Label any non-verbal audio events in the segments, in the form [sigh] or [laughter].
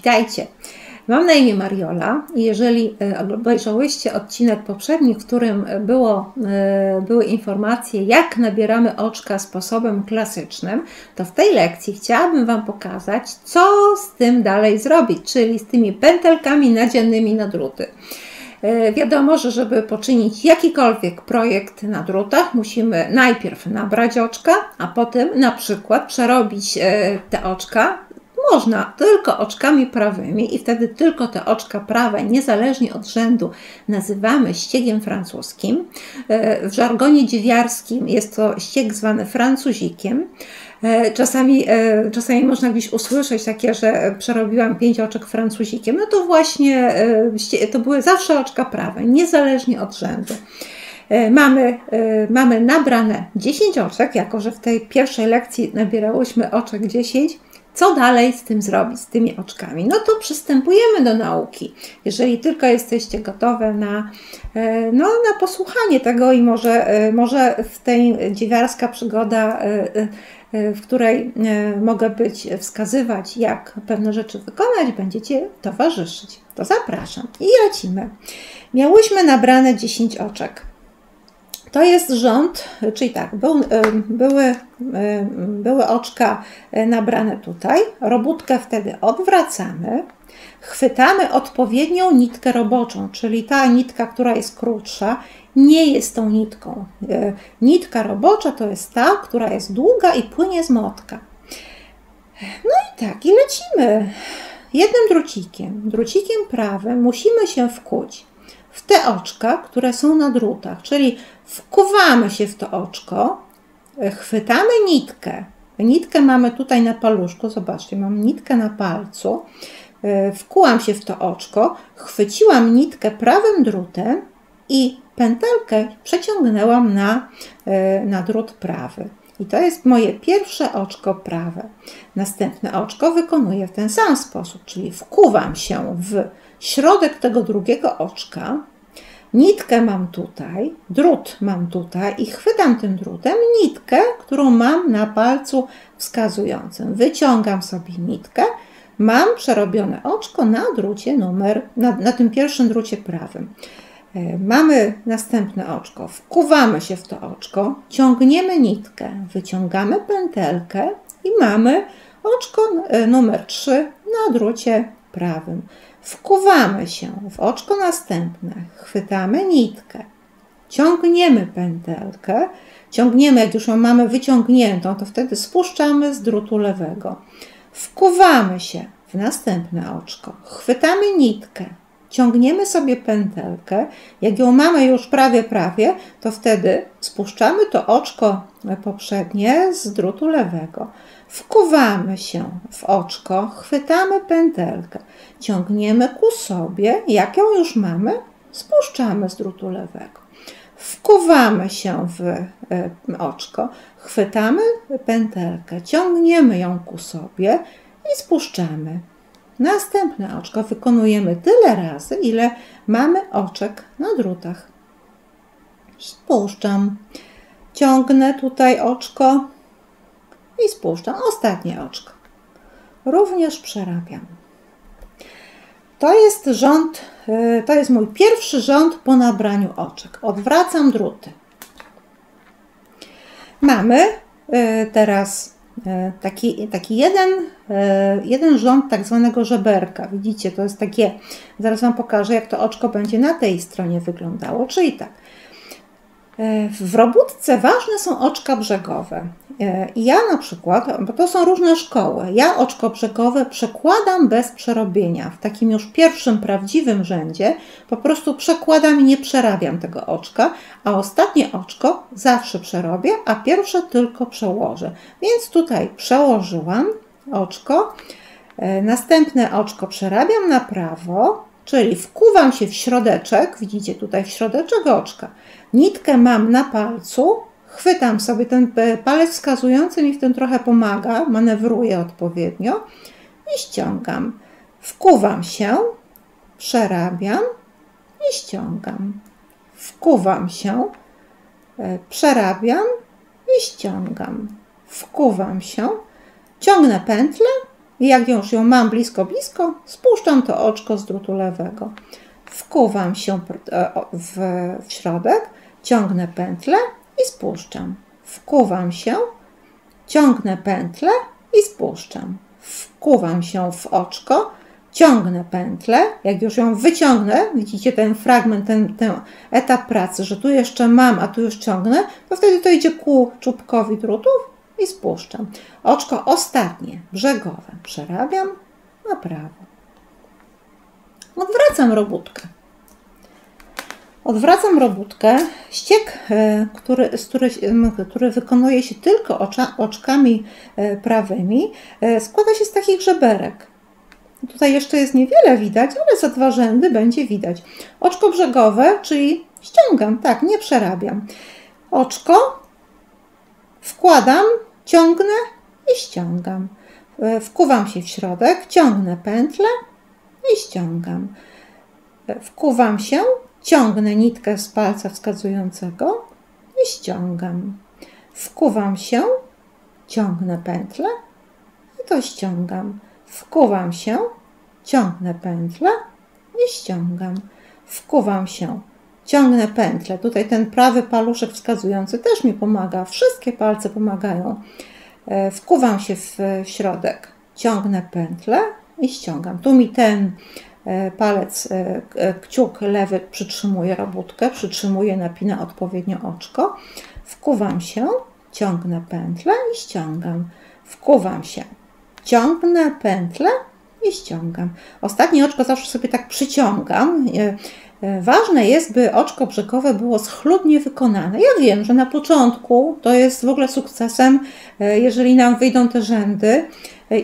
Witajcie! Mam na imię Mariola i jeżeli e, obejrzałyście odcinek poprzedni, w którym było, e, były informacje, jak nabieramy oczka sposobem klasycznym, to w tej lekcji chciałabym Wam pokazać, co z tym dalej zrobić, czyli z tymi pętelkami nadzianymi na druty. E, wiadomo, że żeby poczynić jakikolwiek projekt na drutach, musimy najpierw nabrać oczka, a potem na przykład przerobić te oczka można tylko oczkami prawymi i wtedy tylko te oczka prawe, niezależnie od rzędu, nazywamy ściegiem francuskim. E, w żargonie dziewiarskim jest to ścieg zwany francuzikiem. E, czasami, e, czasami można gdzieś usłyszeć takie, że przerobiłam pięć oczek francuzikiem. No to właśnie to były zawsze oczka prawe, niezależnie od rzędu. Mamy, mamy nabrane 10 oczek, jako że w tej pierwszej lekcji nabierałyśmy oczek 10 co dalej z tym zrobić, z tymi oczkami? No to przystępujemy do nauki. Jeżeli tylko jesteście gotowe na, e, no, na posłuchanie tego i może, e, może w tej dziewiarska przygoda, e, w której mogę być, wskazywać, jak pewne rzeczy wykonać, będziecie towarzyszyć. To zapraszam i lecimy. Miałyśmy nabrane 10 oczek. To jest rząd, czyli tak, był, były, były oczka e, nabrane tutaj, robótkę wtedy odwracamy, chwytamy odpowiednią nitkę roboczą, czyli ta nitka, która jest krótsza, nie jest tą nitką. Nitka robocza to jest ta, która jest długa i płynie z motka. No i tak, i lecimy. Jednym drucikiem, drucikiem prawym musimy się wkuć w te oczka, które są na drutach, czyli wkuwamy się w to oczko, chwytamy nitkę. Nitkę mamy tutaj na paluszku, zobaczcie, mam nitkę na palcu. Wkułam się w to oczko, chwyciłam nitkę prawym drutem i pętelkę przeciągnęłam na, na drut prawy. I to jest moje pierwsze oczko prawe. Następne oczko wykonuję w ten sam sposób, czyli wkuwam się w środek tego drugiego oczka, nitkę mam tutaj, drut mam tutaj i chwytam tym drutem nitkę, którą mam na palcu wskazującym. Wyciągam sobie nitkę, mam przerobione oczko na drucie numer, na, na tym pierwszym drucie prawym. E, mamy następne oczko, wkuwamy się w to oczko, ciągniemy nitkę, wyciągamy pętelkę i mamy oczko e, numer 3 na drucie prawym. Wkuwamy się w oczko następne, chwytamy nitkę, ciągniemy pętelkę, ciągniemy, jak już ją mamy wyciągniętą, to wtedy spuszczamy z drutu lewego. Wkuwamy się w następne oczko, chwytamy nitkę, ciągniemy sobie pętelkę. Jak ją mamy już prawie, prawie, to wtedy spuszczamy to oczko poprzednie z drutu lewego. Wkuwamy się w oczko, chwytamy pętelkę, ciągniemy ku sobie, jak ją już mamy, spuszczamy z drutu lewego. Wkuwamy się w e, oczko, chwytamy pętelkę, ciągniemy ją ku sobie i spuszczamy. Następne oczko wykonujemy tyle razy, ile mamy oczek na drutach. Spuszczam. Ciągnę tutaj oczko i spuszczam. Ostatnie oczko. Również przerabiam. To jest rząd, y, to jest mój pierwszy rząd po nabraniu oczek. Odwracam druty. Mamy y, teraz taki, taki jeden, jeden rząd tak zwanego żeberka. Widzicie, to jest takie, zaraz Wam pokażę, jak to oczko będzie na tej stronie wyglądało. Czyli tak, w robótce ważne są oczka brzegowe. E, ja na przykład, bo to są różne szkoły, ja oczko brzegowe przekładam bez przerobienia. W takim już pierwszym prawdziwym rzędzie po prostu przekładam i nie przerabiam tego oczka, a ostatnie oczko zawsze przerobię, a pierwsze tylko przełożę. Więc tutaj przełożyłam oczko, e, następne oczko przerabiam na prawo, czyli wkuwam się w środeczek, widzicie tutaj w środeczek oczka. Nitkę mam na palcu, chwytam sobie ten palec wskazujący mi w tym trochę pomaga, manewruję odpowiednio i ściągam. Wkuwam się, przerabiam i ściągam. Wkuwam się, e, przerabiam i ściągam. Wkuwam się, ciągnę pętlę i jak już ją mam blisko, blisko, spuszczam to oczko z drutu lewego. Wkuwam się e, w, w środek, ciągnę pętlę i spuszczam. Wkuwam się, ciągnę pętlę i spuszczam. Wkuwam się w oczko, ciągnę pętlę, jak już ją wyciągnę, widzicie ten fragment, ten, ten etap pracy, że tu jeszcze mam, a tu już ciągnę, to wtedy to idzie ku czubkowi drutów i spuszczam. Oczko ostatnie, brzegowe, przerabiam na prawo. Odwracam robótkę. Odwracam robótkę. Ściek, e, który, który, który wykonuje się tylko ocza, oczkami e, prawymi, e, składa się z takich żeberek. Tutaj jeszcze jest niewiele widać, ale za dwa rzędy będzie widać. Oczko brzegowe, czyli ściągam, tak, nie przerabiam. Oczko wkładam, ciągnę i ściągam. Wkuwam się w środek, ciągnę pętlę i ściągam. Wkuwam się, ciągnę nitkę z palca wskazującego i ściągam. Wkuwam się, ciągnę pętlę i to ściągam. Wkuwam się, ciągnę pętlę i ściągam. Wkuwam się, ciągnę pętlę. Tutaj ten prawy paluszek wskazujący też mi pomaga. Wszystkie palce pomagają. E, wkuwam się w środek, ciągnę pętlę i ściągam. Tu mi ten e, palec, e, kciuk lewy przytrzymuje robótkę, przytrzymuje, napina odpowiednio oczko. Wkuwam się, ciągnę pętlę i ściągam. Wkuwam się, ciągnę pętlę i ściągam. Ostatnie oczko zawsze sobie tak przyciągam. Ważne jest, by oczko brzegowe było schludnie wykonane. Ja wiem, że na początku to jest w ogóle sukcesem, jeżeli nam wyjdą te rzędy,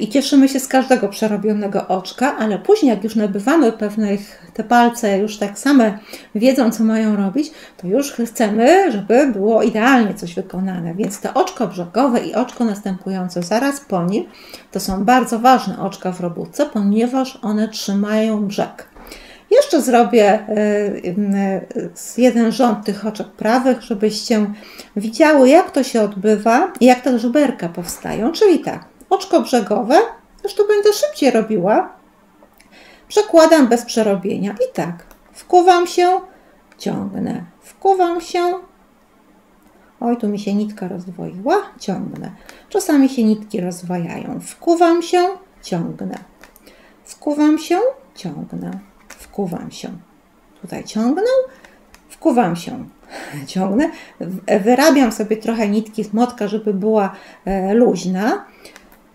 i cieszymy się z każdego przerobionego oczka, ale później, jak już nabywamy pewnych, te palce już tak same wiedzą, co mają robić, to już chcemy, żeby było idealnie coś wykonane. Więc to oczko brzegowe i oczko następujące zaraz po nim to są bardzo ważne oczka w robótce, ponieważ one trzymają brzeg. Jeszcze zrobię y, y, jeden rząd tych oczek prawych, żebyście widziały, jak to się odbywa i jak te żuberka powstają. Czyli tak, oczko brzegowe, już to będę szybciej robiła. Przekładam bez przerobienia i tak, wkuwam się, ciągnę, wkuwam się, oj tu mi się nitka rozdwoiła, ciągnę. Czasami się nitki rozwajają, wkuwam się, ciągnę, wkuwam się, ciągnę, wkuwam się. Tutaj ciągnę, wkuwam się, [laughs] ciągnę, wyrabiam sobie trochę nitki z motka, żeby była e, luźna.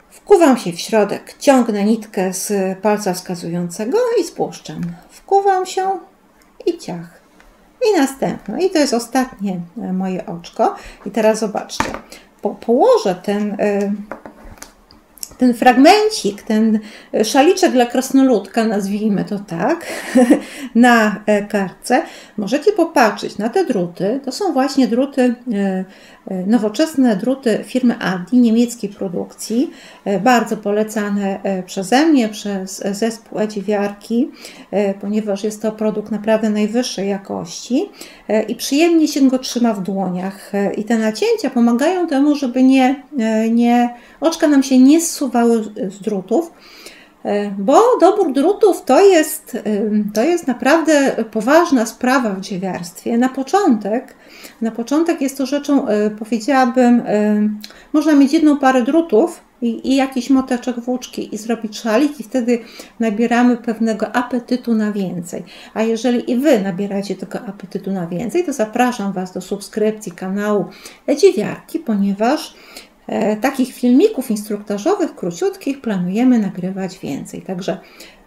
Wkuwam się w środek, ciągnę nitkę z palca wskazującego i spuszczam. Wkuwam się i ciach. I następne. I to jest ostatnie e, moje oczko. I teraz zobaczcie. Po, położę ten, e, ten fragmencik, ten szaliczek dla krasnoludka, nazwijmy to tak, [laughs] na e, kartce. Możecie popatrzeć na te druty. To są właśnie druty E, nowoczesne druty firmy Adi, niemieckiej produkcji, e, bardzo polecane e, przeze mnie, przez zespół Edziwiarki, ponieważ jest to produkt naprawdę najwyższej jakości i przyjemnie się go trzyma w dłoniach. I te nacięcia pomagają temu, żeby nie, nie oczka nam się nie zsuwały z drutów. Bo dobór drutów to jest, to jest naprawdę poważna sprawa w dziewiarstwie. Na początek na początek jest to rzeczą, e, powiedziałabym, e, można mieć jedną parę drutów i, i jakiś moteczek włóczki i zrobić szalik i wtedy nabieramy pewnego apetytu na więcej. A jeżeli i Wy nabieracie tego apetytu na więcej, to zapraszam Was do subskrypcji kanału Dziewiarki, ponieważ e, takich filmików instruktażowych, króciutkich planujemy nagrywać więcej. Także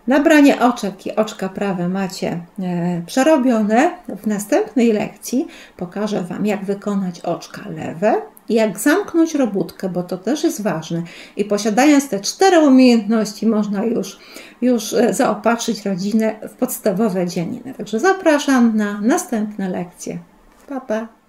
Nabranie oczek i oczka prawe macie e, przerobione. W następnej lekcji pokażę Wam, jak wykonać oczka lewe i jak zamknąć robótkę, bo to też jest ważne. I posiadając te cztery umiejętności, można już, już e, zaopatrzyć rodzinę w podstawowe dzieniny. Także zapraszam na następne lekcje. Pa, pa.